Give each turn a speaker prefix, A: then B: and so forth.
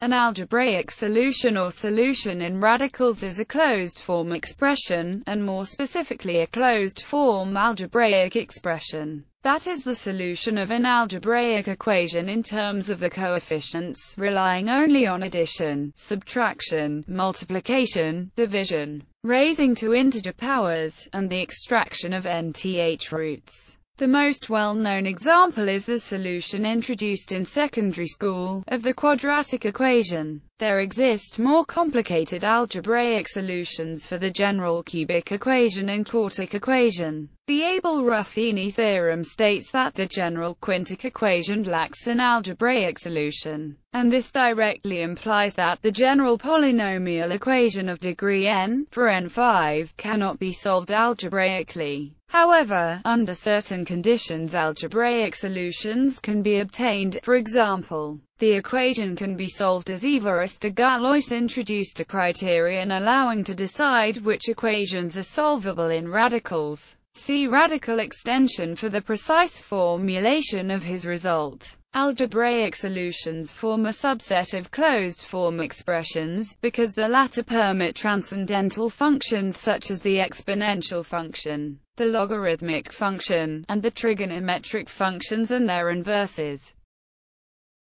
A: An algebraic solution or solution in radicals is a closed-form expression, and more specifically a closed-form algebraic expression. That is the solution of an algebraic equation in terms of the coefficients, relying only on addition, subtraction, multiplication, division, raising to integer powers, and the extraction of nth roots. The most well-known example is the solution introduced in secondary school, of the quadratic equation. There exist more complicated algebraic solutions for the general cubic equation and quartic equation. The Abel-Ruffini theorem states that the general quintic equation lacks an algebraic solution, and this directly implies that the general polynomial equation of degree n, for n5, cannot be solved algebraically. However, under certain conditions algebraic solutions can be obtained, for example, the equation can be solved as Évariste de Galois introduced a criterion allowing to decide which equations are solvable in radicals. See radical extension for the precise formulation of his result. Algebraic solutions form a subset of closed-form expressions, because the latter permit transcendental functions such as the exponential function, the logarithmic function, and the trigonometric functions and their inverses.